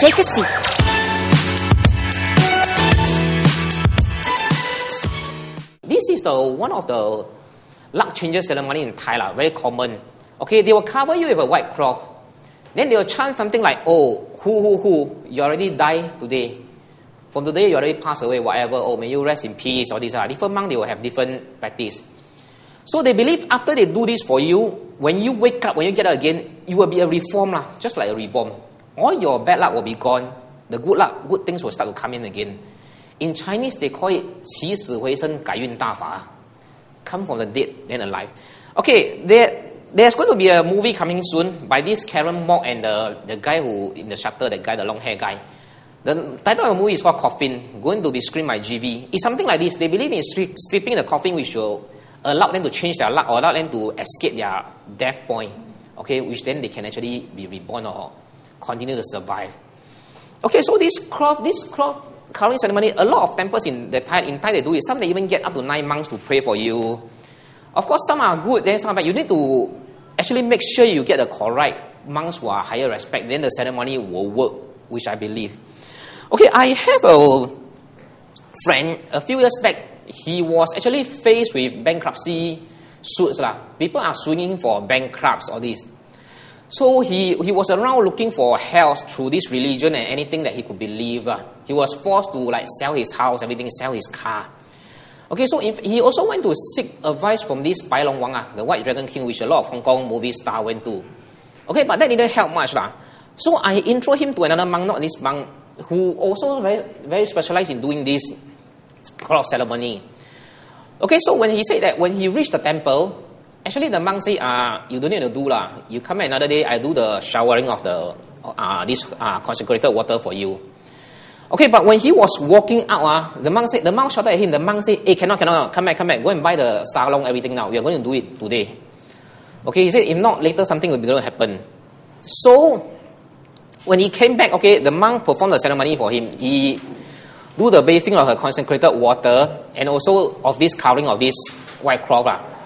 Take a seat. This is the one of the luck changer ceremony in Thailand, very common. Okay, they will cover you with a white cloth. Then they will chant something like, oh, who, who, who, you already died today. From today, you already passed away, whatever. Oh, may you rest in peace, or these are different monks, they will have different practice. So they believe after they do this for you, when you wake up, when you get up again, you will be a reform, lah, just like a reborn all your bad luck will be gone. The good luck, good things will start to come in again. In Chinese, they call it 起死回生改运大法. Come from the dead, then alive. Okay, there, there's going to be a movie coming soon by this Karen Mok and the, the guy who in the shutter, the guy, the long hair guy. The title of the movie is called Coffin, going to be screened by GV. It's something like this. They believe in stripping the coffin, which will allow them to change their luck or allow them to escape their death point, okay, which then they can actually be reborn or continue to survive. Okay, so this cloth, this cloth covering ceremony, a lot of temples in the Thai, in Thai they do it. Some they even get up to nine monks to pray for you. Of course, some are good, then some are bad. You need to actually make sure you get the correct monks who are higher respect. Then the ceremony will work, which I believe. Okay, I have a friend a few years back. He was actually faced with bankruptcy suits lah. People are suing for bankrupts or this. So he, he was around looking for health through this religion and anything that he could believe. lah. He was forced to like sell his house, everything, sell his car. Okay, so if, he also went to seek advice from this Bai Long Wang, ah, the White Dragon King, which a lot of Hong Kong movie star went to. Okay, but that didn't help much. lah. So I intro him to another monk, not this monk, who also very, very specialized in doing this cloth ceremony. Okay, so when he said that when he reached the temple, actually the monk said, uh, you don't need to do lah. You come another day, I do the showering of the uh, this uh, consecrated water for you. Okay, but when he was walking out, uh, the monk said, the monk shouted at him, the monk said, hey, cannot, cannot, come back, come back, go and buy the sarong, everything now. We are going to do it today. Okay, he said, if not, later something will be going to happen. So, when he came back, okay, the monk performed the ceremony for him. He do the bathing of the consecrated water and also of this covering of this white cloth. lah.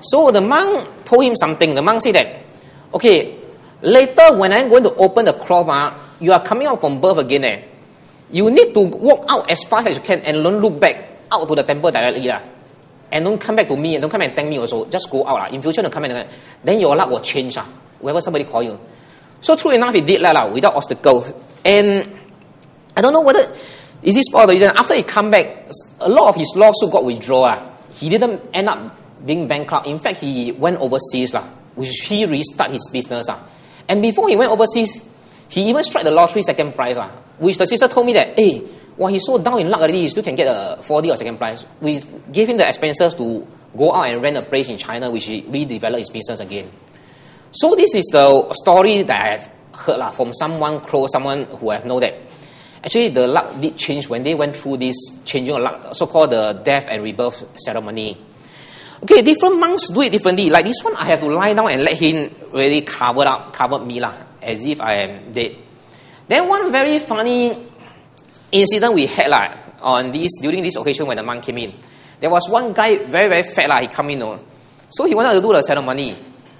So the monk told him something. The monk said that, okay, later when I'm going to open the cloth, ah, you are coming out from birth again. Eh. You need to walk out as fast as you can and don't look back out to the temple directly. lah. And don't come back to me and don't come and thank me also. Just go out. lah. In future, don't come and then your luck will change. lah. Whenever somebody call you. So true enough, he did that lah, without obstacles. And I don't know whether is this part of the reason. After he come back, a lot of his lawsuit got withdrawn. ah. He didn't end up being bankrupt. In fact, he went overseas lah, which he restart his business ah. And before he went overseas, he even struck the lottery second prize ah. Which the sister told me that, hey, while he's so down in luck already, he still can get a 4D or second prize. We gave him the expenses to go out and rent a place in China, which he redeveloped his business again. So this is the story that I have heard lah, from someone close, someone who I have know that actually the luck did change when they went through this changing of luck, so-called the death and rebirth ceremony. Okay, different monks do it differently. Like this one, I have to lie down and let him really cover up, cover me lah, as if I am dead. Then one very funny incident we had lah on this during this occasion when the monk came in. There was one guy very very fat lah. He come in, oh. so he wanted to do the ceremony.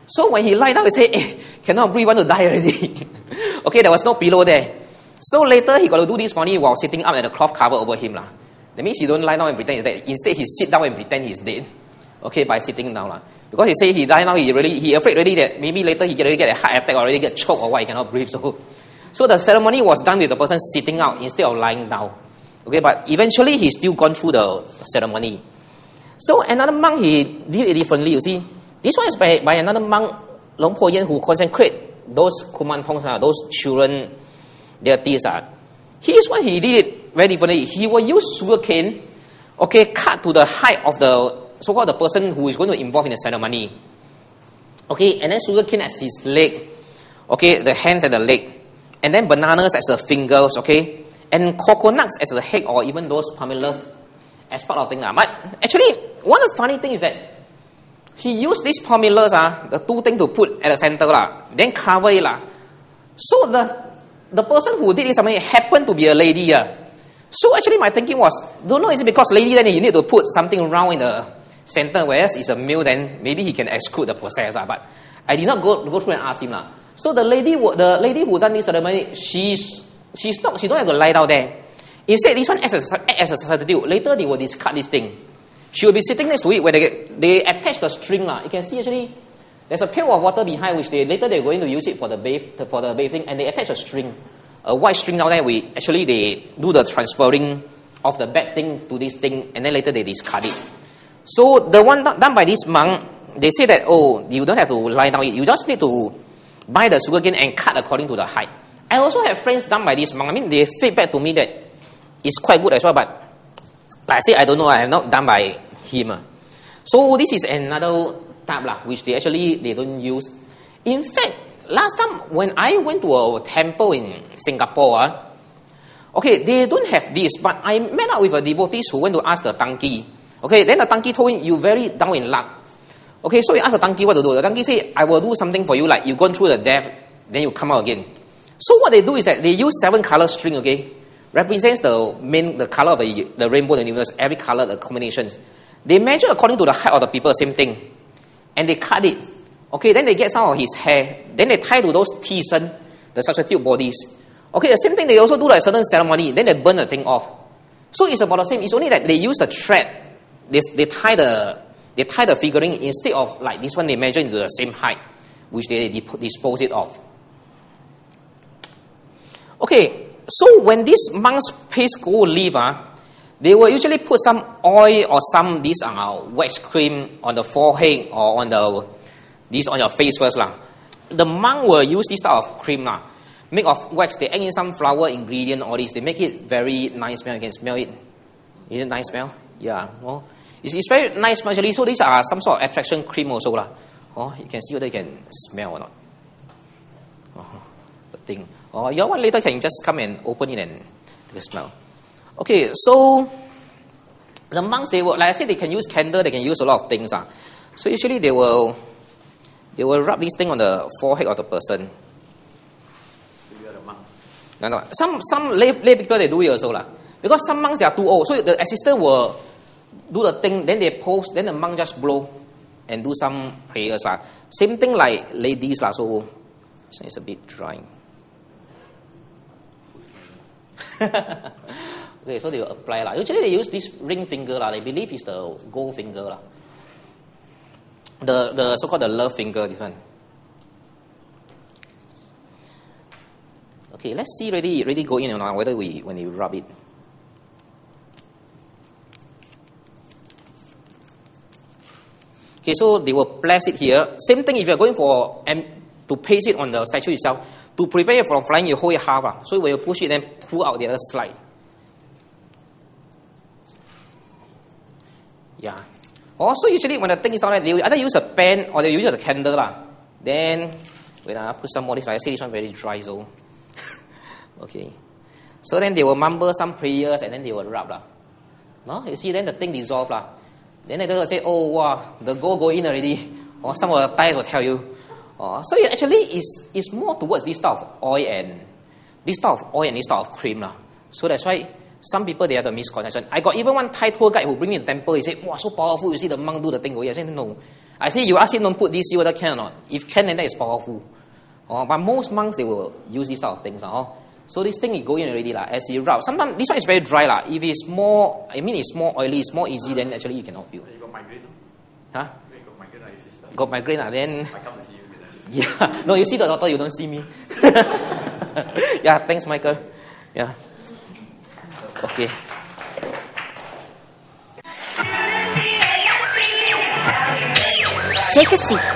So when he lie down, he say, "Eh, cannot breathe, want to die already." okay, there was no pillow there. So later he got to do this funny while sitting up and the cloth cover over him lah. That means he don't lie down and pretend he's dead. Instead, he sit down and pretend he's dead. Okay, by sitting down lah. Because he say he die now, he really he afraid already that maybe later he really get a heart attack or already get choked or what, he cannot breathe. So, so the ceremony was done with the person sitting out instead of lying down. Okay, but eventually he still gone through the ceremony. So another monk he did it differently. You see, this one is by, by another monk, Long Po Yen, who consecrate those kumantongs, ah, those children deities. Ah. Here's what he did it very differently. He will use sugar cane, okay, cut to the height of the so-called the person who is going to involve in the ceremony. Okay, and then sugar cane as his leg, okay, the hands and the leg, and then bananas as the fingers, okay, and coconuts as the head or even those pomelos as part of the thing. But actually, one of the funny thing is that he used these pomelos, ah, the two things to put at the center, lah, then cover it. lah. So the the person who did this ceremony happened to be a lady. ah. So actually my thinking was, don't know is it because lady then you need to put something round in the center, whereas it's a male then maybe he can exclude the process. ah. But I did not go, go through and ask him. lah. So the lady, the lady who done this ceremony, she's she's not, she don't have to lie down there. Instead, this one acts as, a, as a substitute. Later, they will discard this thing. She will be sitting next to it where they, they attach the string. La. You can see actually, there's a pail of water behind which they later they're going to use it for the, bath, for the bathing and they attach a string. A white string down there, we actually they do the transferring of the bad thing to this thing and then later they discard it. So the one done by this monk, they say that, oh, you don't have to lie down, you just need to buy the sugarcane and cut according to the height. I also have friends done by this monk. I mean, they feedback to me that it's quite good as well, but like I say, I don't know, I have not done by him. So this is another type lah, which they actually they don't use. In fact, last time when I went to a temple in Singapore, uh, okay, they don't have this, but I met up with a devotee who went to ask the donkey. Okay, then the donkey told him, you very down in luck. Okay, so he asked the donkey what to do. The donkey said, I will do something for you, like you go through the death, then you come out again. So what they do is that they use seven color string, okay, represents the main the color of the, the rainbow in the universe, every color, the combinations. They measure according to the height of the people, same thing. And they cut it. Okay, then they get some of his hair. Then they tie to those tisen, the substitute bodies. Okay, the same thing, they also do like certain ceremony. Then they burn the thing off. So it's about the same. It's only that they use the thread. They, they tie the they tie the figurine instead of like this one they measure into the same height, which they dispose it off. Okay, so when these monks paste go leave uh, they will usually put some oil or some this uh, wax cream on the forehead or on the this on your face first lah. The monk will use this type of cream lah, make of wax. They add in some flower ingredient, all this. They make it very nice smell. You can smell it. Is it nice smell? Yeah. Well, it's, it's very nice actually. So these are some sort of attraction cream also lah. Oh, you can see whether you can smell or not. Oh, the thing. Or your one later can just come and open it and smell. Okay, so the monks they will like I said they can use candle, they can use a lot of things. Uh. So usually they will they will rub this thing on the forehead of the person. So you are a monk. No, no. Some some lay, lay people they do it also lah. Because some monks they are too old, so the assistant will do the thing, then they pose, then the monk just blow and do some prayers lah. Same thing like ladies lah. So, it's a bit drying. okay, so they will apply lah. Usually they use this ring finger lah. They believe it's the gold finger lah. The the so called the love finger, this one. Okay, let's see ready ready go in or not whether we when you rub it. Okay, so they will place it here. Same thing if you're going for and to paste it on the statue itself. To prevent it from flying, you hold it half. Uh. So when you push it, then pull out the other slide. Yeah. Also, usually when the thing is down there, they either use a pen or they use a candle. lah. Then, when ah, I put some more this, I say this one very dry, so. okay. So then they will mumble some prayers and then they will rub. lah. No? You see, then the thing dissolve. lah. Then they will say, oh, wow, the gold go in already. Or some of the Thais will tell you. Oh, so it actually is, is more towards this type of oil and this type of oil and this type of cream. Lah. So that's why some people they have the misconception. I got even one Thai tour guide who bring me to the temple. He said, wow, so powerful. You see the monk do the thing. Oh, I said, no. I say, you ask him don't put this, see whether can or not. If can, then that is powerful. Oh, but most monks, they will use this type of things. Oh. So this thing is going already lah. As you rub, sometimes this one is very dry lah. If it's more, I mean, it's more oily, it's more easy. Then actually you cannot feel. You got migraine? Huh? You got migraine, your sister? Got migraine lah. Then I come to see you. yeah. No, you see the doctor, you don't see me. yeah. Thanks, Michael. Yeah. Okay. Take a seat.